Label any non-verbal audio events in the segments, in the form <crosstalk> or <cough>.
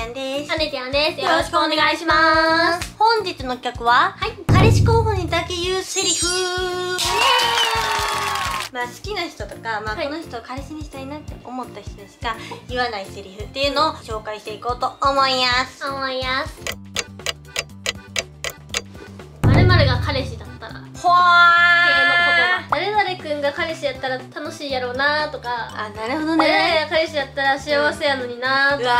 ティアンですアネティアンです。よろしくお願いします。本日の企画は、はい彼氏候補にだけ言うセリフまあ好きな人とか、まあ、はいこの人を彼氏にしたいなって思った人にしか言わないセリフっていうのを紹介していこうと思います思います。〇〇が彼氏だったら。ほわ誰々くんが彼氏やったら楽しいやろうなとか。あなるほど誰々彼氏やったら幸せやのになとか。うわ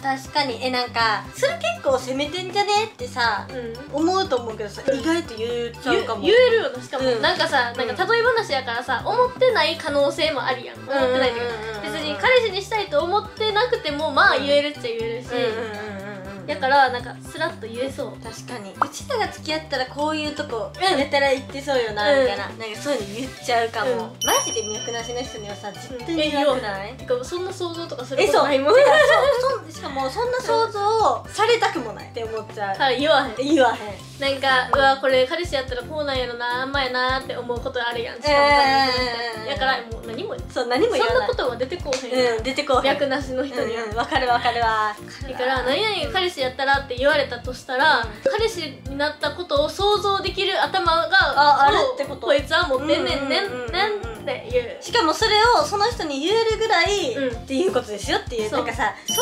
ー確かに。えなんかそれ結構責めてんじゃねってさうん。思うと思うけどさ意外と言っちゃうかも。言言えるよなしかも、うん。なんかさなんか例え話やからさ思ってない可能性もあるやん。思ってないというかうんうんうん。うん別に彼氏にしたいと思ってなくてもまあ言えるっちゃ言えるし、うんうんうんうんうんだからなんかスラッと言えそう。確かに。うちらが付き合ったらこういうとこうんやたら言ってそうよな、うん。みたいな。なんかそういうの言っちゃうかも、うん。マジで脈なしの人にはさ絶対に言わなくない、てかそんな想像とかするえそう。ことないもん。だからそそしかもそんな想像をされたくもない。って思っちゃう、から言わへん。言わへん。なんかうわこれ彼氏やったらこうなんやろなあんまやなって思うことあるやん。しかもうんだからもう何もそう何も言わない。そんなことは出てこうへん出てこうへん。脈なしの人には、うかるわかるわ。だから何々が彼氏やったらって言われたとしたら、彼氏になったことを想像できる頭がああるをってこと。こいつは持ってんねんねん。ねんっていう。しかもそれをその人に言えるぐらい、うん。っていうことですよっていうなんかさ想像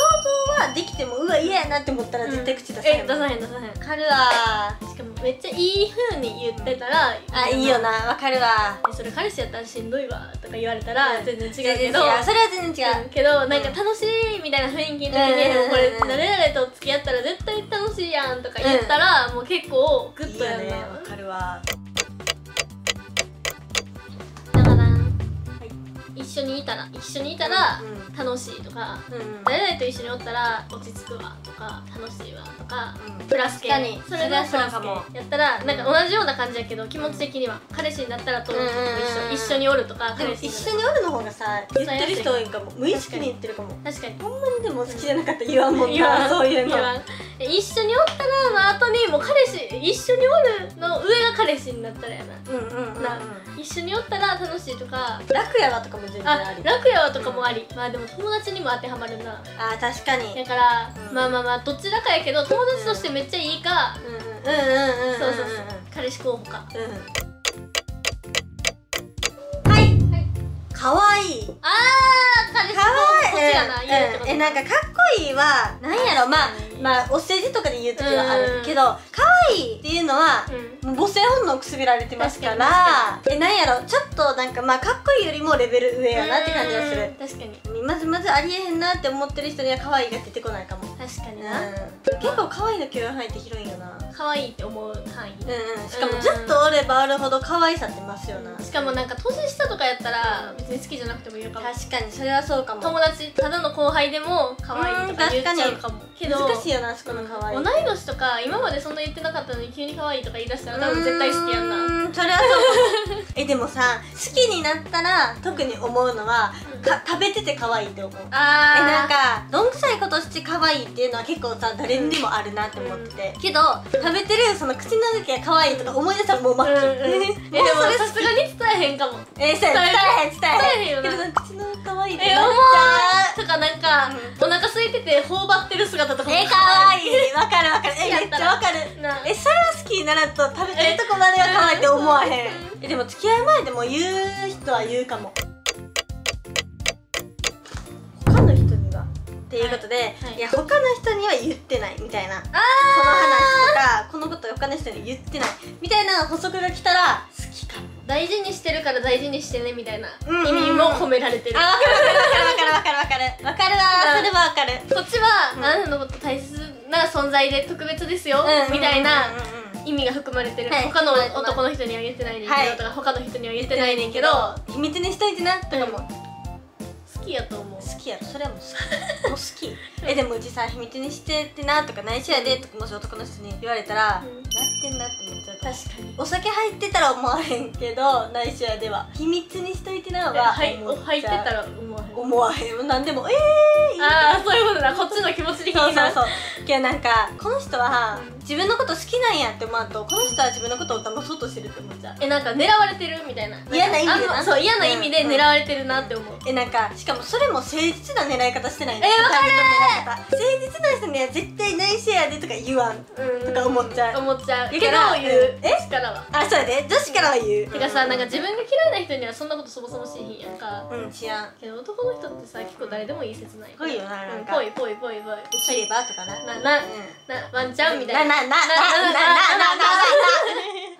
はできてもうわ嫌やなって思ったら絶対口出さへん、え出さへん出さへん。わかるわ。しかもめっちゃいい風に言ってたらあいいよなわかるわ。えそれ彼氏やったらしんどいわとか言われたらうん。全然違うけど、それは全然違う、うんけどなんか楽しいみたいな雰囲気の時に、うんうんうんうん。これ誰々と付き合ったら絶対楽しいやんとか言ったら、もう結構グッとやるな、いいよねわかるわ一緒にいたら一緒にいたらうん。楽しいとか、うんうん。誰々と一緒におったら落ち着くわとか楽しいわとか、うん。プラス系。それがプラスそうかも。系。やったらなんか同じような感じやけど気持ち的には彼氏になったら友達と一緒一緒におるとか彼氏一緒におるの方がさ言ってる人多いんかも。無意識に言ってるかも。確かに。ほんまにでも好きじゃなかったら言わんもん言わなん。そういうの。言わんえ一緒におったらの後にもう彼氏一緒におるの上が彼氏になったらやな。うんうんうんうん。な一緒におったら楽しいとか。楽やわとかも全然ああり楽やわとかもあり。まあでも友達にも当てはまるな。あ確かに。だから、うん。まあまあまあどちらかやけど友達としてめっちゃいいか、うんうんうんうんうんうんそうそうそう。彼氏候補か。うん。はい。はい。かわいい。あー彼氏候補。こっちやな。いい言うってことうん。えなんかかっこいいはなんやろ。まあまあお世辞とかで言う時はあるけどかわいいっていうのはうん。もう母性本能くすぐられてますから。えなんやろちょっとなんかまあかっこいいよりもレベル上やなって感じがする。うん確かに。まずまずありえへんなって思ってる人には可愛いが出てこないかも。確かにうん。な、結構可愛いの許容範囲って広いよな可愛いって思う範囲、うんうん。しかもずっとおればおるほど可愛さってますよな。しかもなんか年下とかやったら別に好きじゃなくてもいいかも。確かに。それはそうかも。友達ただの後輩でも可愛いとか言っちゃうかも。けど難しいよなそこの可愛い。同い年とか今までそんな言ってなかったのに急に可愛いとか言い出したら多分絶対好きやんな。うーんそれはそうかも。えでもさ好きになったら特に思うのは、うん。か食べてて可愛いって思う。あえなんかどんくさいことして可愛いっていうのは結構さ誰にでもあるなって思ってて、けど食べてるその口の中が可愛いとか思い出したらもううんうん。<laughs> 末期、えでもさすがに伝えへんかも。えー、そうや伝えへん。伝えへん伝えへん。よな。口の可愛いってえなっ思ちゃう。とかなんか、お腹空いてて頬張ってる姿とかも。うえ可愛い。わかるわかる。えめっちゃわかる。なえそれは好きにならんと食べてるとこまでは可愛いって思わへん。うん。えでも付き合い前でも言う人は言うかもっていうことで、はいはい。いや他の人には言ってないみたいなこのあ話とかこのこと他の人に言ってないみたいな補足が来たら好きか。も大事にしてるから大事にしてねみたいなうんうんうん。意味も込められてる、あわかるわかるわかるわかる。わかるわ。かるわうんそれはわかる。こっちは、うん。あなたのこと大切な存在で特別ですよ、みたいな意味が含まれてる、はい。他の男の人には言ってないねんけど、はい。とか他の人には言っててないねんけど秘密にしといてなとかも、好きやと思う。好きやろそれはもう好き。<laughs> もう好き。えでもうちさ秘密にしてってなとか内緒やでとかもし男の人に言われたら、うん。なってんなって思っちゃう。確かに。お酒入ってたら思わへんけど内緒やでは。秘密にしといてなははい思っちゃう。入ってたら思わへん。思わへん。なんでもええー、いいああそういうことだ。こっちの気持ち的そうそうそう。けどなんかこの人はうん自分のこと好きなんやって思うとこの人は自分のことを騙そうとしてるって思っちゃう。えなんか狙われてるみたいな。嫌な意味でな。そう嫌な意味で狙われてるなって思う、えなんかしかもそれも誠実な狙い方してないえわかる。誠実な人には絶対内緒やでとか言わん。うん。とか思っちゃう。思っちゃう。だけどから言う。うんえ？力は。あそうやで。女子からは言う。てかさなんか自分が嫌いな人にはそんなことそもそもしへんやんか。うん知らん。けど男の人ってさ結構誰でもいい説ないぽいよななんか。ぽいぽいぽいぽいできればとかな。ななうんなワンチャンみたいなななななななな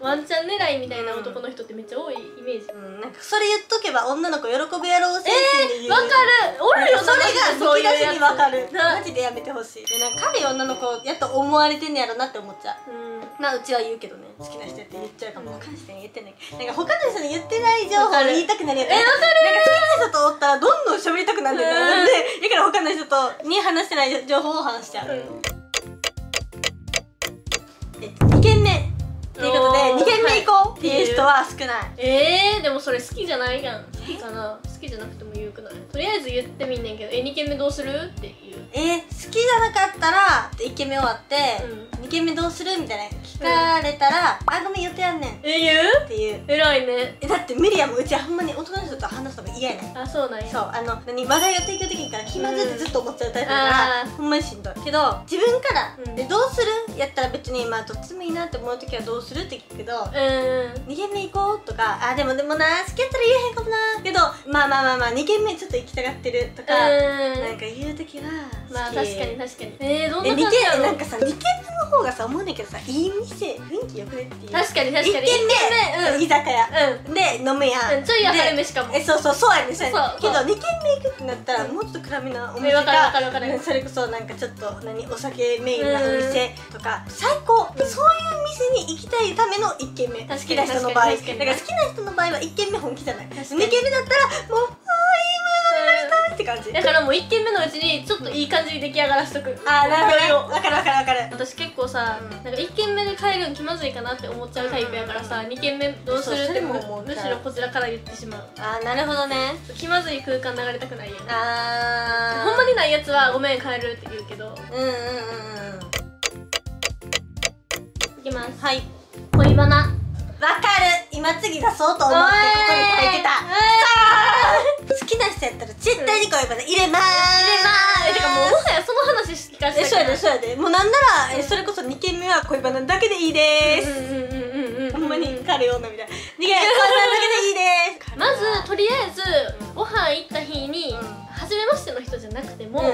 ワンちゃん狙いみたいな男の人ってめっちゃ多いイメージ、うん、なんかそれ言っとけば女の子喜ぶやろう先えわ、ー、かるおるよそれがむき出しにわかるマジでやめてほしいなんか可女の子やと思われてんねやろなって思っちゃう、うん、まあうちは言うけどね好きな人って言っちゃうかも、うん、他の人に言ってないなんか他の人に言ってない情報を言いたくなるよええわかるなんか好きな人とおったらどんどん喋りたくなるんだよねだから他の人とに話してない情報を話しちゃう、うんえ2軒目。っていうことでおー。2軒目行こう。っていう。人は少ない。えー、でもそれ好きじゃないやん。好きかな。好きじゃなくても言うくない？とりあえず言ってみんねんけど「え2軒目どうする?」って言う。えー、好きじゃなかったら1軒目終わって、うん2軒目どうする？みたいな聞かれたら、あごめん予定あんねん。っえ言う？ていう。偉いね。えだって無理やもんうちはほんまに男の人と話すのが嫌やねん。あそうなんや。そうあの何話題が提供できんから気まずってずっと思っちゃうタイプだから、あー。ほんまにしんどい。けど自分から、うん。でどうする？やったら別にまあどっちもいいなって思う時はどうする？って聞くけど、うん。2軒目行こう？とかあでもでもな好きやったら言えへんかもな。けどまあまあまあまあ2軒目ちょっと行きたがってるとか、なんか言う時はまあ確かに確かにえー、どんえ2な感じやろ軒なんかさ2軒目方がさ思うねんけどさいい店雰囲気よくねっていう。確かに確かに。1軒目一軒目うん。居酒屋。うん。で飲むや。ん、うん。ちょい明るめしかも。えそうそうそうやねん。そうけどそう。2軒目行くってなったらもうちょっと暗めなお店えわかるわかかるわかる。うんそれこそなんかちょっと何お酒メインなお店とか最高。そういう店に行きたいための1軒目好きな人の場合だ確から好きな人の場合は1軒目本気じゃない2確かに軒目だったらもう感じ。だからもう1軒目のうちにちょっといい感じに出来上がらしとく。あーなるほどね。わかるわかるわかる。私結構さ、うん。なんか1軒目で帰るん気まずいかなって思っちゃうタイプやからさ、2軒目どうするってもむしろこちらから言ってしまう。あーなるほどね。気まずい空間流れたくないやん。あー。ほんまにないやつはごめん帰るって言うけど。うんうんうんうん。いきます。はい。恋バナ。わかる。今次出そうと思ってここに書いてた好きな人やったら絶対に恋バナ入れまーす。えてかもうもはやその話聞かせてえそうやでそうやで。もうなんならえそれこそ2軒目は恋バナだけでいいでうんーす、ほんまに彼女みたいな。2軒恋バナだけでいいでーす。<laughs> まずとりあえずご飯行った日にうん。初めましての人じゃなくても、うんうん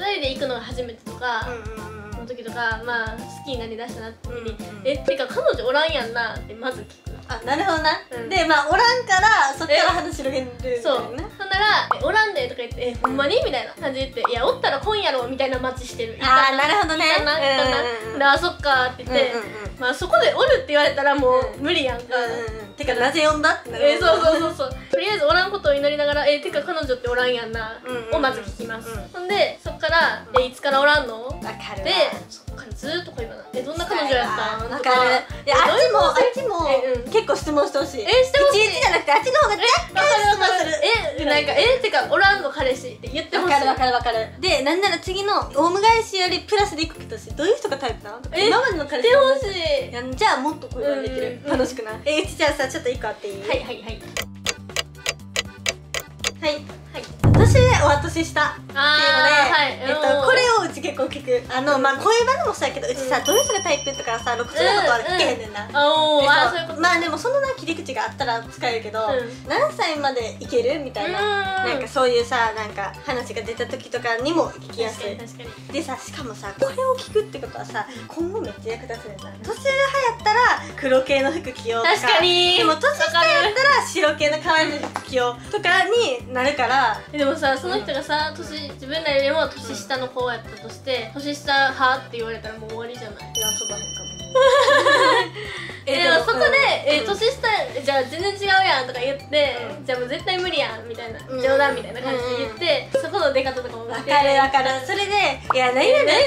2人で行くのが初めてとか、うんうんその時とかまあ好きになりだしたなって時に、うんうん。えてか彼女おらんやんなってまず聞くあなるほどな、うん。でまあおらんからそっから話広げるみたいなそう。ほんなら「えおらんで」とか言って「えほんまに?」みたいな感じで言って「いやおったら来んやろ」みたいな待ちしてる。あーなるほどね。いたな行ったな。うんうんあそっかって言って、うんうんうん。まあそこでおるって言われたらもううん無理やんか、うんうん。うんてかなぜ呼んだ？ってなるえーそうそうそうそう。とりあえずおらんことを祈りながら「えーてか彼女っておらんやんな」をまず聞きます、うんほんでそっから「えいつからおらんの?」わかるわ。でそっからずーっと恋バナ「えどんな彼女やった？ん?」とわかる。いやあっちもあっちもえうん。結構質問してほしい。えしてほしい。ちいちじゃなくてあっちの方が質問する。るえなんかえてかおらんの彼氏って言ってほしい。わかるわかるわかる。でなんなら次のオウム返しよりプラスでいくけどしどういう人がタイプなの？とかえ今までの彼氏言ってほしい。じゃあもっと恋バナできる。うんうん楽しくない？えうちじゃあさちょっと一個あっていい？はいはいはい。はい。はい。私お渡しした。っていうので、あーはい。えっと、これを結構聞く。あの、まあ恋バナもそうやけどうちさ、うん。どういうタイプとかさ露骨なことは聞けへんねんな、まあでもそのな切り口があったら使えるけど、うん。何歳までいけるみたいな、うん。なんかそういうさなんか話が出た時とかにも聞きやすい。確かに確かに。でさしかもさこれを聞くってことはさ今後めっちゃ役立つねん。な年上が流行ったら黒系の服着ようとか。確かに。でも年下やったら白系の可愛い服とかになるからえでもさその人がさ年自分らよりも年下の子やったとして年下派って言われたらもう終わりじゃない？遊ばへんかも <laughs> えでもそこで「えうん。年下じゃあ全然違うやん」とか言って、うん。じゃあもう絶対無理やんみたいな、うん。冗談みたいな感じで言って、そこの出方とかもわかるわかる。それで「いや何々違う」って言わ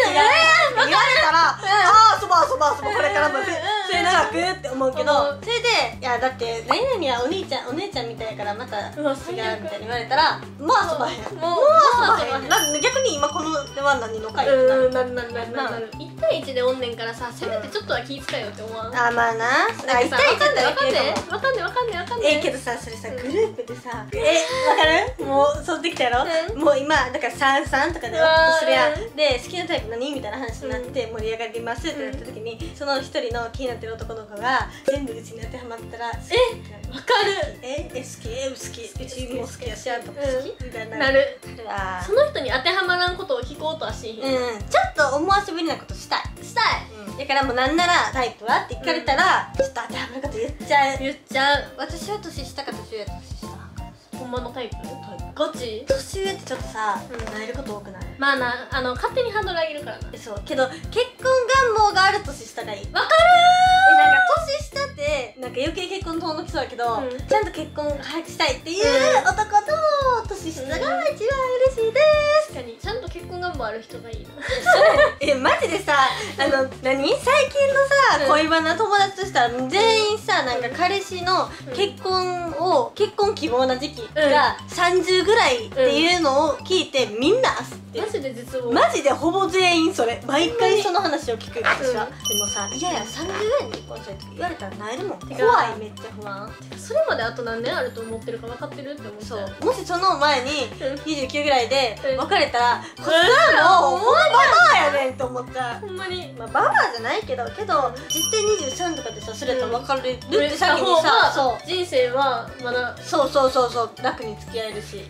れたら「ああ遊ぼう遊ぼう遊ぼうこれからもうん末永く」って思うけどそれで「いやだって何々はお兄ちゃんお姉ちゃんみたいやからまた違う」みたいに言われたらもう遊ばへん。もうもう遊ばへん。逆に今このは何の？回うんなるなるなるなるなる。1対1でおんねんからさせめてちょっとは気遣いよって思わん？あまあな。あなんかさ一対一だったらわかんねわかんねわかんねわかんねえけどさそれさうん。グループでさえわかる？もうそうできたやろ、うん。もう今だから三三とかでうわー。とするやん。うんで好きなタイプ何みたいな話になって盛り上がりますってなった時に、その一人の気になってる男の子が全部うちに当てはまったらえわかる。ええ好き？え好き。うちも好きやしあんたも好き、みたいな。なる。その人に当てはまらんことを聞こうとはしん。うん。ちょっと思わせぶりなことしたいしたい。うん。だからもうなんならタイプは？って聞かれたら、ちょっと当てはまること言っちゃう言っちゃう。私は年下か年上か年下ほんまのタイプ？ガチ年上ってちょっとさ、うん。なえること多くない？まあなあの勝手にハードル上げるからな。えそうけど結婚願望がある年下がいい。わかえなんか年下ってなんか余計結婚遠のきそうだけど、うん。ちゃんと結婚早くしたいっていううん。男と年下が一番嬉しいで確かに。ちゃんと結婚願望ある人がいいな。す、えマジでさあの何？最近のさ、うん。恋バナ友達としたら全員さなんか彼氏の結婚を結婚希望な時期が30ぐらいっていうのを聞いてみんな焦ってる。マジで絶望。マジでほぼ全員それ。毎回その話を聞く私は、うでもさいやいや30ぐらいに結婚したいとか言われたらなえるもん。て怖かいめっちゃ不安。それまであと何年あると思ってるか分かってるって思っちう。う。もしその前にうん。29ぐらいでうん。別れたらこれはもうババアやねんと思っちゃうほんまに。まあババアじゃないけどけど実際23とかでさそれたら別れるって先にさ方がそ人生はまだうそうそうそうそう楽に付き合えるし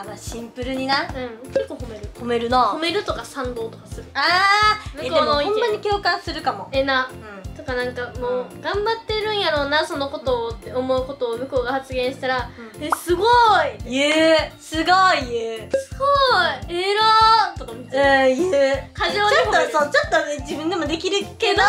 あまあシンプルにな。うん。結構褒める。褒めるな褒めるとか賛同とかする。あー。えでも向こうの意見。ほんまに共感するかも。えな。うん。とかなんかもう、うん。頑張ってるんやろうなそのことをって思うことを向こうが発言したら「うん。えすごい言う。すごい言う。すごい。えらー!」とか見てうん言う。過剰にちょっ褒めるとそうちょっとね自分でもできるけど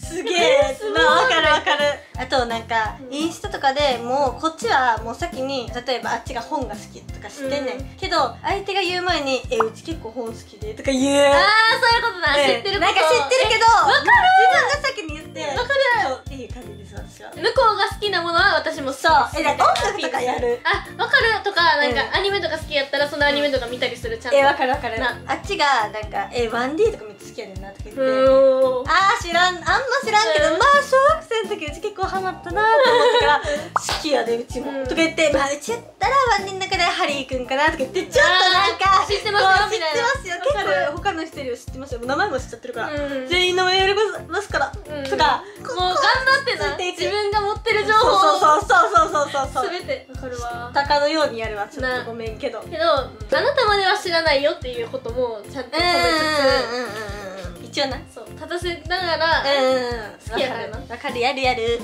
すげえ <laughs> すごい。なわかるわかる。あとなんか、うん。インスタとかでもうこっちはもう先に例えばあっちが本が好きとか知ってんねん、うん。けど相手が言う前に「えうち結構本好きで」とか言う。ああそういうことだ、うん。知ってるなんか知ってるけどわかる。自分が先に言ってわかる。いう感じです私は。向こうが好きなものは私もそう。えだから音楽とかやる。あわかるとかなんか、うんアニメとか好きやったらそのアニメとか見たりするちゃんと。えわかるわかる。な。あっちがなんか「え 1D とかめっちゃ好きやねんな」とか言って、あー知らん。あんま知らんけど、うん。まあ小学生の時うち結構ハマったなと思ったから好きやでうちも、うんとか言ってまあうちやったらワン人の中でハリーくんかな。とか言ってちょっとなんか知ってますよ知ってますよ結構他の人より知ってますよ名前も知っちゃってるから、うん全員の名前やりますから、う。んとかもう頑張ってな自分が持ってる情そう報をそうそうそうそうそう。そう全てわかるわ鷹のようにやるわちょっなとごめん。けどけどあなたまでは知らないよっていうこともちゃんとうんうん褒めうんうん。一応な立たせながら、うん好きやからな。わかる。やるやる。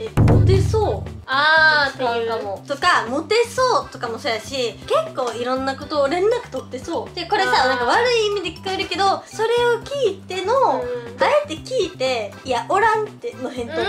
えモテそう？あーっていう。かも。とかモテそうとかもそうやし結構いろんなことを連絡取ってそう。でこれさなんか悪い意味で聞こえるけどそれを聞いての、うん。あえて聞いていやおらんっての返答がう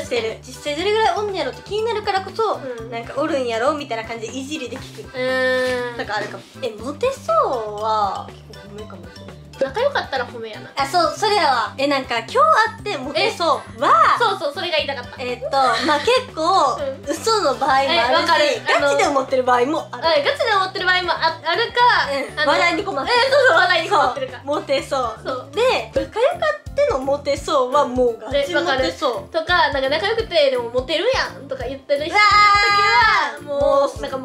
んしてる。実際どれぐらいおんねやろって気になるからこそ、うん。なんかおるんやろみたいな感じでいじりで聞く。うん。とかあるかも。えモテそうは結構褒めかもしれない。仲良かったら褒めやな。あそうそれやわ。えなんか今日会ってモテそうはそうそうそれが言いたかった。えっとまあ結構、うん。嘘の場合もあるしえわかる。あのガチで思ってる場合もある。あガチで思ってる場合もああるか、うんあの話題に困ってる。えそうそう話題に困ってるか。モテそう。そう。で仲良かってのモテそうはもうガチモでわかる。テそうとかなんか仲良くてでもモテるやんとか言ってる人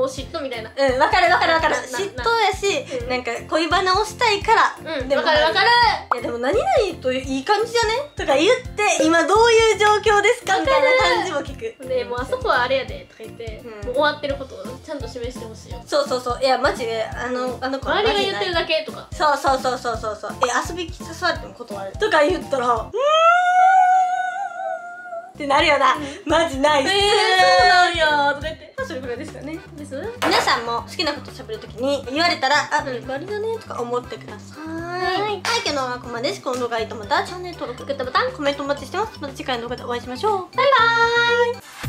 う嫉妬みたいな。うんわかるわかるわかる。嫉妬やし、うん。なんか恋バナをしたいから、うんでもわかるわかる。いやでも何々といい感じじゃね？とか言って今どういう状況ですか？みたいな。感じも聞く。でもうあそこはあれやでとか言って、うん。もう終わってることをちゃんと示してほしいよ。そうそうそう。いやマジであのあの子は周りが言ってるだけとか。そうそうそうそうそう。そうえ遊び誘われても断る？とか言ったらうーん。ってなるよな、マジないっす、そうなんやとか言ってそれぐらいですかね。です？皆さんも好きなこと喋るときに言われたらあ、うんバリだね。とか思ってください。はい。はい。今日の動画はここまでです。この動画がいいと思ったらチャンネル登録グッドボタンコメントお待ちしてます。また次回の動画でお会いしましょう。バイバーイ